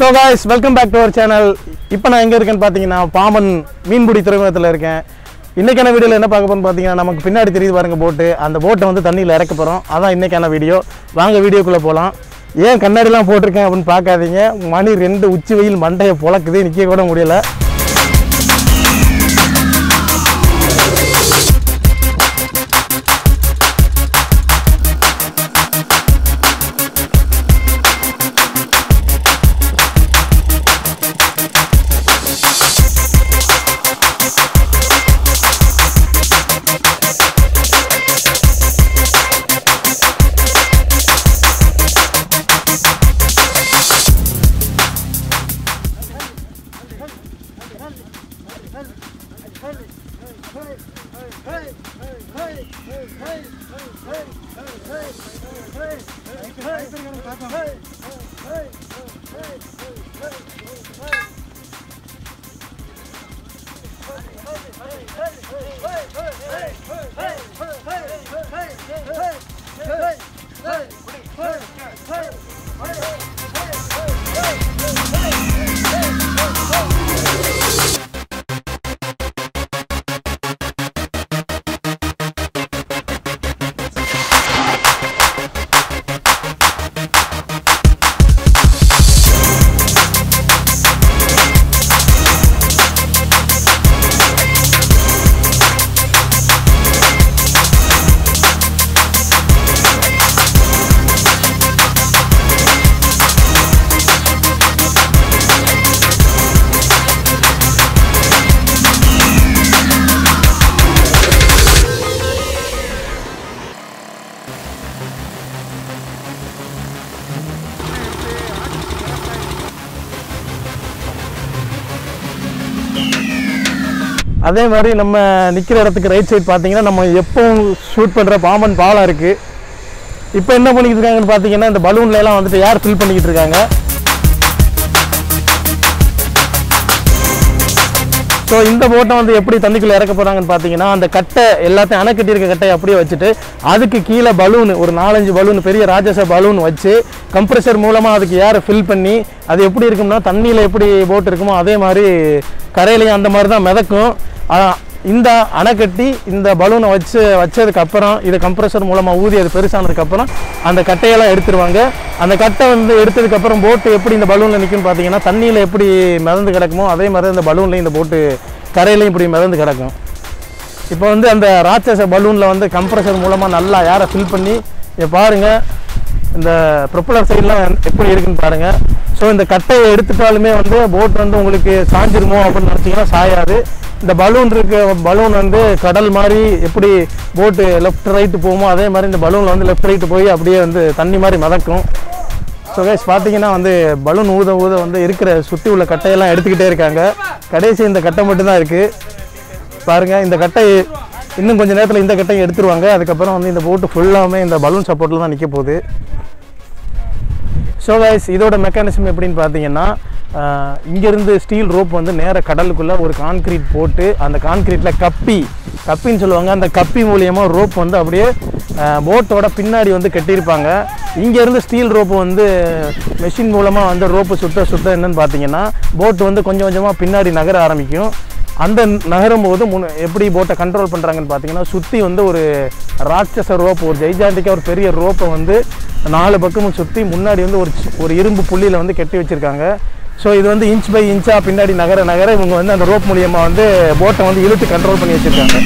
So guys welcome back to our channel இப்போ நான் எங்கே இருக்கேன்னு பார்த்தீங்கன்னா பாம்பன் மீன்பிடி துறைமுகத்தில் இருக்கேன். இன்றைக்கான வீடியோவில் என்ன பார்க்க போகணும்னு பார்த்தீங்கன்னா நமக்கு பின்னாடி தெரியுது பாருங்க போட்டு. அந்த போட்டை வந்து தண்ணியில் இறக்க போகிறோம் அதான் இன்றைக்கான வீடியோ. வாங்க வீடியோக்குள்ளே போகலாம் ஏன் கண்ணாடிலாம் போட்டிருக்கேன் அப்படின்னு பார்க்காதீங்க. மணி ரெண்டு உச்சி வெயில் மண்டையை பொழக்குது. நிற்க கூட முடியல. அதே மாதிரி நம்ம நிற்கிற இடத்துக்கு ரைட் சைடு பார்த்தீங்கன்னா நம்ம எப்பவும் ஷூட் பண்ணுற பாம்பன் பாலம் இருக்குது இப்போ என்ன பண்ணிக்கிட்டு இருக்காங்கன்னு பார்த்தீங்கன்னா இந்த பலூன்லலாம் வந்துட்டு யார் ஃபில் பண்ணிக்கிட்டு இருக்காங்க. ஸோ இந்த போட்டை வந்து எப்படி தண்ணிக்குள்ளே இறக்க போகிறாங்கன்னு பார்த்தீங்கன்னா அந்த கட்டை எல்லாத்தையும் அணை கட்டையை அப்படியே வச்சுட்டு அதுக்கு கீழே பலூன் ஒரு நாலஞ்சு பலூன் பெரிய ராஜச பலூன் வச்சு கம்ப்ரெஷர் மூலமாக அதுக்கு ஏரை ஃபில் பண்ணி அது எப்படி இருக்கும்னா தண்ணியில் எப்படி போட் இருக்குமோ அதே மாதிரி கரையிலையும் அந்த மாதிரி தான் மிதக்கும். இந்த அணை கட்டி இந்த பலூனை வச்சு வச்சதுக்கப்புறம் இதை கம்ப்ரஷர் மூலமாக ஊதி அது பெருசானதுக்கப்புறம் அந்த கட்டையெல்லாம் எடுத்துருவாங்க. அந்த கட்டை வந்து எடுத்ததுக்கு அப்புறம் போட்டு எப்படி இந்த பலூனில் நிற்கும்னு பார்த்தீங்கன்னா தண்ணியில் எப்படி மிதந்து கிடக்குமோ அதே மாதிரி இந்த பலூன்லையும் இந்த போட்டு கரையிலையும் இப்படி மிதந்து கிடக்கும். இப்போ வந்து அந்த ராட்சச பலூனில் வந்து கம்ப்ரஷர் மூலமாக நல்லா யாரை ஃபில் பண்ணி இங்க பாருங்கள் இந்த ப்ரொப்பலர் சைட்லாம் எப்படி இருக்குன்னு பாருங்கள் ஸோ இந்த கட்டையை எடுத்துட்டாலுமே வந்து போட் வந்து உங்களுக்கு சாஞ்சிருமோ அப்படின்னு நினச்சிங்கன்னா சாயாது. இந்த பலூன் இருக்க பலூன் வந்து கடல் மாதிரி எப்படி போட்டு லெஃப்ட் ரைட்டு போகுமோ அதே மாதிரி இந்த பலூனில் வந்து லெஃப்ட் ரைட்டு போய் அப்படியே வந்து தண்ணி மாதிரி மதக்கும். ஸோ கைஸ் பார்த்தீங்கன்னா வந்து பலூன் ஊத ஊத வந்து இருக்கிற சுற்றி உள்ள கட்டையெல்லாம் எடுத்துக்கிட்டே இருக்காங்க. கடைசி இந்த கட்டை மட்டும்தான் இருக்குது பாருங்கள் இந்த கட்டை இன்னும் கொஞ்சம் நேரத்தில் இந்த கட்டையும் எடுத்துருவாங்க. அதுக்கப்புறம் வந்து இந்த போட்டு ஃபுல்லாமே இந்த பலூன் சப்போர்ட்டில் தான் நிற்க போகுது. ஸோ கைஸ் இதோட மெக்கானிசம் எப்படின்னு பார்த்தீங்கன்னா இங்கேருந்து ஸ்டீல் ரோப் வந்து நேராக கடலுக்குள்ளே ஒரு கான்க்ரீட் போட்டு அந்த கான்க்ரீட்டில் கப்பி கப்பின்னு சொல்லுவாங்க. அந்த கப்பி மூலியமாக ரோப் வந்து அப்படியே போட்டோட பின்னாடி வந்து கட்டியிருப்பாங்க. இங்கேருந்து ஸ்டீல் ரோப்பு வந்து மெஷின் மூலமாக வந்து ரோப்பு சுத்த சுத்த என்னன்னு பார்த்தீங்கன்னா போட் வந்து கொஞ்சம் கொஞ்சமாக பின்னாடி நகர ஆரம்பிக்கும். அந்த நகரும் போது முன் எப்படி போட்டை கண்ட்ரோல் பண்ணுறாங்கன்னு பார்த்தீங்கன்னா சுற்றி வந்து ஒரு ராட்சச ரோப் ஒரு ஜெய்ஜாண்டிக்காக ஒரு பெரிய ரோப்பை வந்து நாலு பக்கமும் சுற்றி முன்னாடி வந்து ஒரு ஒரு இரும்பு புள்ளியில் வந்து கட்டி வச்சுருக்காங்க. ஸோ இது வந்து இன்ச் பை இன்ச்சாக பின்னாடி நகர நகர இவங்க வந்து அந்த ரோப் மூலியமாக வந்து போட்டை வந்து இழுத்து கண்ட்ரோல் பண்ணி வச்சுருக்காங்க.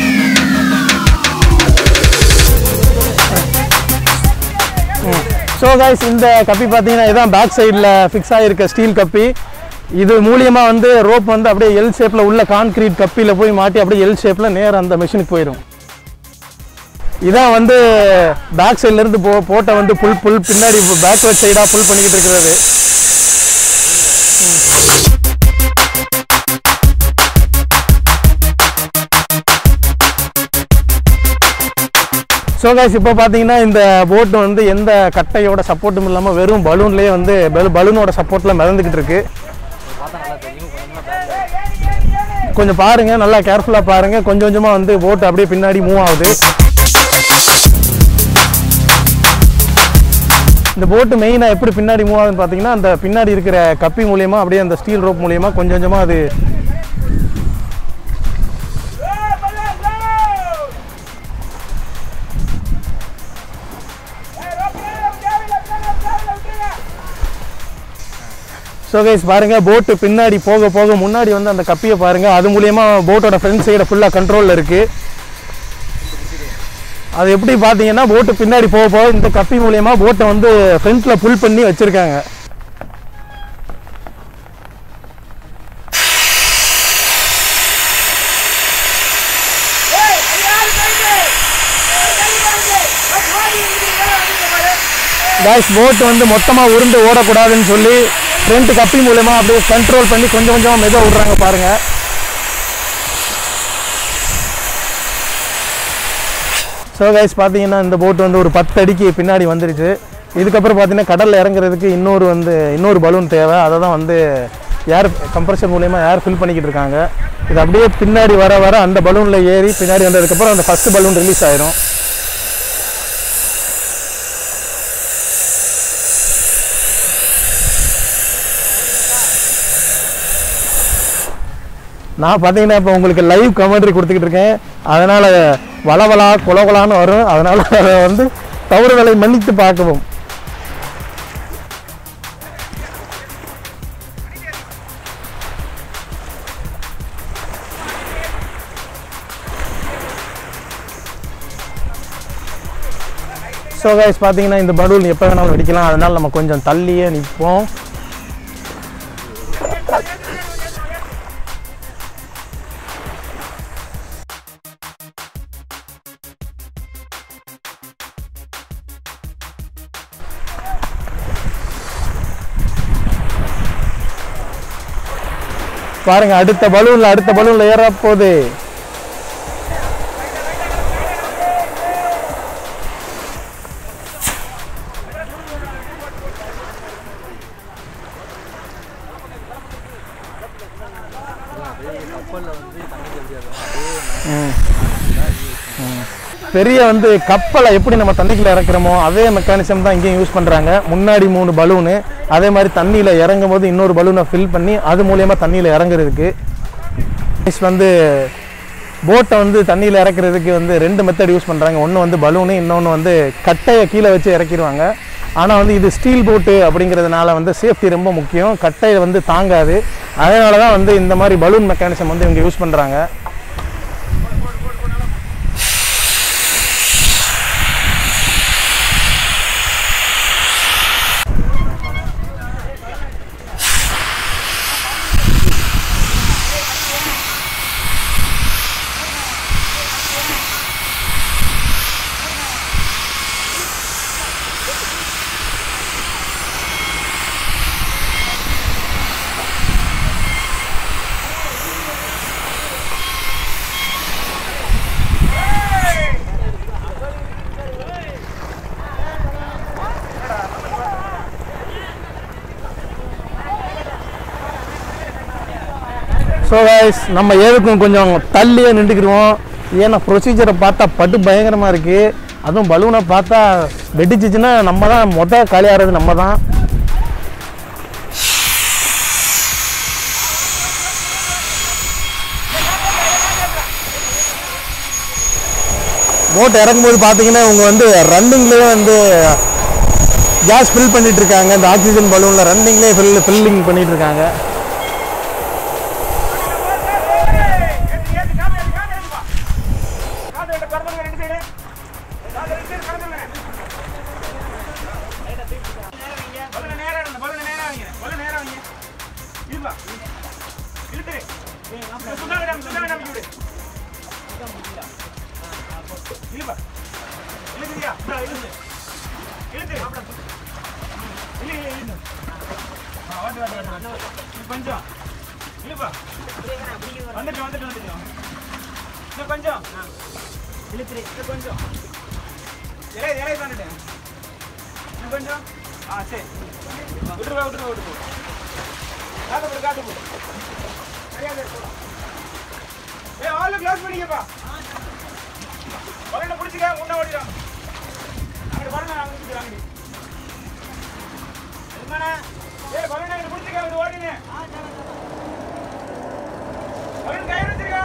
ஸோ கைஸ் இந்த கப்பி பார்த்தீங்கன்னா இதான் பேக் சைடில் ஃபிக்ஸ் ஆகிருக்க ஸ்டீல் கப்பி. இது மூலியமாக வந்து ரோப் வந்து அப்படியே எல் ஷேப்பில் உள்ள கான்கிரீட் கப்பியில் போய் மாட்டி அப்படியே எல் ஷேப்பில் நேர் அந்த மிஷினுக்கு போயிடும் இதான் வந்து பேக் சைட்லேருந்து போ போட்டை வந்து புல் புல் பின்னாடி பேக் சைடாக புல் பண்ணிக்கிட்டு இருக்கிறது. ஸோ கைஸ் இப்போ பார்த்தீங்கன்னா இந்த போட்டு வந்து எந்த கட்டையோட சப்போர்ட்டும் இல்லாமல் வெறும் பலூன்லேயே வந்து பலூனோட சப்போர்ட்டில் மிதந்துக்கிட்டு இருக்கு. கொஞ்சம் பாருங்க நல்லா கேர்ஃபுல்லாக பாருங்க. கொஞ்சம் கொஞ்சமாக வந்து போட் அப்படியே பின்னாடி மூவ் ஆகுது. இந்த போட்டு மெயினாக எப்படி பின்னாடி மூவ் ஆகுதுன்னு பார்த்தீங்கன்னா அந்த பின்னாடி இருக்கிற கப்பி மூலியமாக அப்படியே அந்த ஸ்டீல் ரோப் மூலியமாக கொஞ்சம் கொஞ்சமாக அது ஸோ கைஸ் பாருங்கள் போட்டு பின்னாடி போக போக முன்னாடி வந்து அந்த கப்பியை பாருங்கள் அது மூலியமாக போட்டோட ஃப்ரண்ட் சைடை ஃபுல்லாக கண்ட்ரோலில் இருக்குது அது எப்படி பார்த்தீங்கன்னா போட்டு பின்னாடி போக போக இந்த கப்பி மூலயமா போட்டை வந்து ஃப்ரண்ட்ல புல் பண்ணி வச்சுருக்காங்க. கேஸ் போட் வந்து மொத்தமாக உருண்டு ஓடக்கூடாதுன்னு சொல்லி ஃப்ரண்ட் கப்பி மூலயமா அப்படியே கண்ட்ரோல் பண்ணி கொஞ்சம் கொஞ்சமாக மெத விடுறாங்க பாருங்க. ஸோ கைஸ் பார்த்தீங்கன்னா இந்த போட் வந்து ஒரு பத்து அடிக்கு பின்னாடி வந்துருச்சு. இதுக்கப்புறம் பார்த்தீங்கன்னா கடலில் இறங்குறதுக்கு இன்னொரு வந்து இன்னொரு பலூன் தேவை. அதை தான் வந்து ஏர் கம்ப்ரஷர் மூலயமா ஏர் ஃபில் பண்ணிக்கிட்டு இருக்காங்க. இது அப்படியே பின்னாடி வர வர அந்த பலூனில் ஏறி பின்னாடி வந்ததுக்கப்புறம் அந்த ஃபஸ்ட்டு பலூன் ரிலீஸ் ஆயிரும். நான் பார்த்தீங்கன்னா இப்போ உங்களுக்கு லைவ் கமெண்ட்ரி கொடுத்துக்கிட்டு இருக்கேன். அதனால் வளவலா குலவலான்னு வரும். அதனால் அதை வந்து தவறுகளை மன்னித்து பார்க்கவும். ஸோ கைஸ் பார்த்தீங்கன்னா இந்த பலூன் எப்போ வேணாலும் வெடிக்கலாம். அதனால் நம்ம கொஞ்சம் தள்ளியே நிற்போம். பாருங்க அடுத்த பலூன்ல அடுத்த பலூன்ல ஏற போகுது பெரிய வந்து கப்பலை எப்படி நம்ம தண்ணிக்குள்ள இறக்குறோமோ அதே மெக்கானிசம் தான் இங்கேயும் யூஸ் பண்ணுறாங்க முன்னாடி மூணு பலூனு அதே மாதிரி தண்ணியில் இறங்கும் போது இன்னொரு பலூனை ஃபில் பண்ணி அது மூலியமாக தண்ணியில் இறங்குறதுக்கு. நெக்ஸ்ட் வந்து போட்டை வந்து தண்ணியில் இறக்குறதுக்கு வந்து ரெண்டு மெத்தட் யூஸ் பண்ணுறாங்க ஒன்று வந்து பலூனு இன்னொன்று வந்து கட்டையை கீழே வச்சு இறக்கிடுவாங்க. ஆனால் வந்து இது ஸ்டீல் போட்டு அப்படிங்கிறதுனால வந்து சேஃப்டி ரொம்ப முக்கியம். கட்டையை வந்து தாங்காது. அதனால தான் வந்து இந்த மாதிரி பலூன் மெக்கானிசம் வந்து இவங்க யூஸ் பண்ணுறாங்க ஸோ கைஸ் நம்ம ஏதுக்கும் கொஞ்சம் தள்ளியே நின்றுக்கிடுவோம். ஏன்னா ப்ரொசீஜரை பார்த்தா பட்டு பயங்கரமாக இருக்குது அதுவும் பலூனை பார்த்தா வெடிச்சிச்சுன்னா நம்ம தான் மொதல் காலியாகிறது நம்ம தான் போட் இறக்கும்போது பார்த்தீங்கன்னா இவங்க வந்து ரன்னிங்லேயே வந்து கேஸ் ஃபில் பண்ணிகிட்ருக்காங்க இருக்காங்க. இந்த ஆக்சிஜன் பலூனில் ரன்னிங்லேயே ஃபில் ஃபில்லிங் பண்ணிட்டு இருக்காங்க கொஞ்சம் இல்லப்பா வந்துட்டு வந்துட்டு வந்துட்டு இன்னும் கொஞ்சம் இழுத்துரு இன்னும் கொஞ்சம் இலை இலை வந்துட்டேன் இன்னும் கொஞ்சம் ஆ சரி. விட்டுருவா விட்டுருவா விட்டுருவா. காட்டு போடு காட்டு போடு சரியா சரி போலாம் ஏ ஆளு க்ளோஸ் பண்ணிக்கப்பா. பலனை பிடிச்சிக்க முன்ன ஓடிடும் அங்கிட்டு பாருங்க அங்கிட்டு அங்கிட்டு. ஏய் பலூன் எங்க பிடிச்சிக்க வந்து ஓடுங்க பலூன் கை வச்சிருக்கா.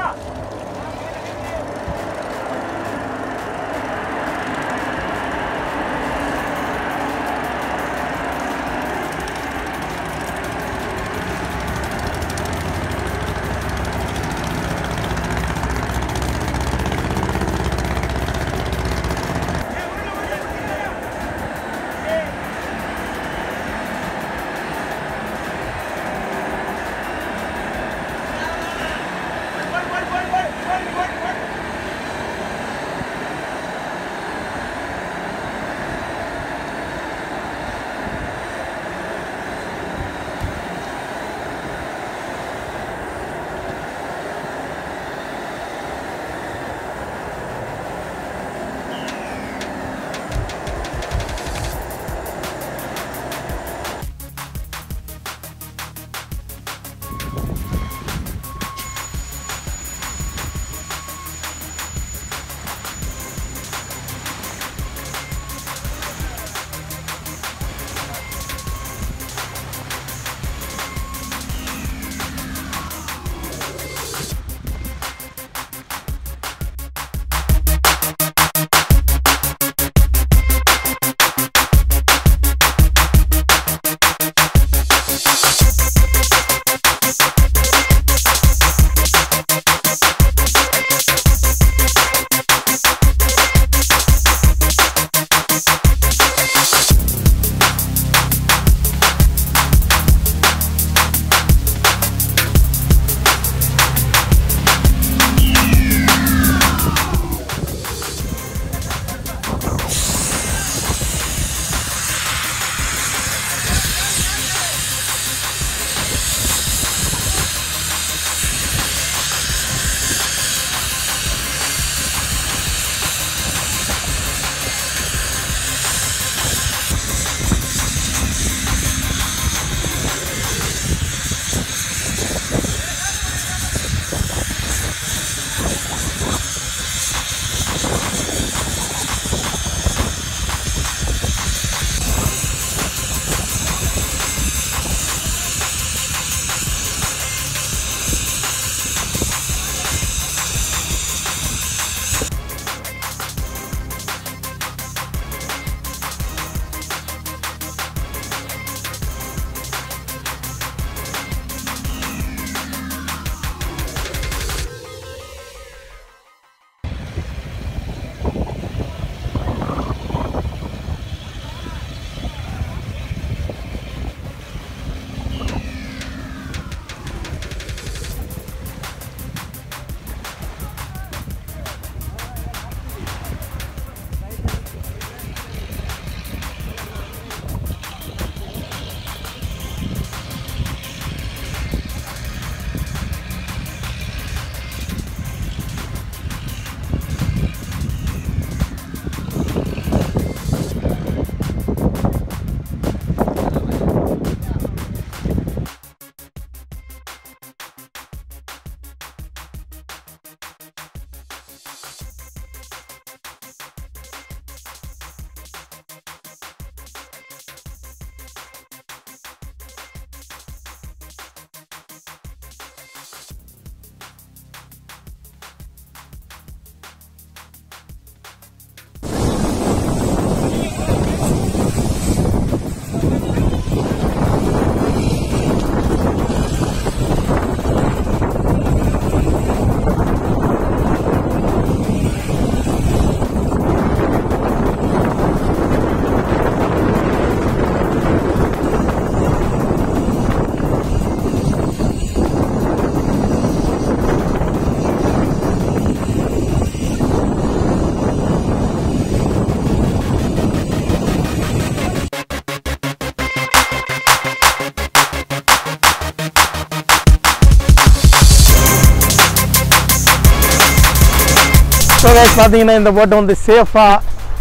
ஸோ guys பார்த்தீங்கன்னா இந்த போட்டை வந்து சேஃபாக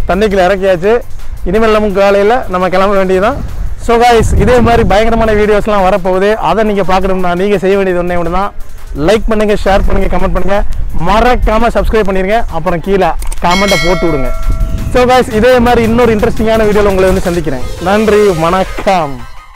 தண்ணிக்குள்ளே இறக்கியாச்சு. இனிமேல் நமக்கு காலையில் நம்ம கிளம்ப வேண்டியதுதான். ஸோ guys இதே மாதிரி பயங்கரமான வீடியோஸ்லாம் வரப்போகுது. அதை நீங்கள் பார்க்கணும்னா நீங்கள் செய்ய வேண்டியது ஒன்றே ஒன்று தான் லைக் பண்ணுங்கள் ஷேர் பண்ணுங்கள் கமெண்ட் பண்ணுங்கள் மறக்காமல் சப்ஸ்கிரைப் பண்ணிடுங்க அப்புறம் கீழே கமெண்ட்டை போட்டு விடுங்க. ஸோ guys இதே மாதிரி இன்னொரு இன்ட்ரெஸ்டிங்கான வீடியோவில் உங்களை வந்து சந்திக்கிறேன். நன்றி வணக்கம்.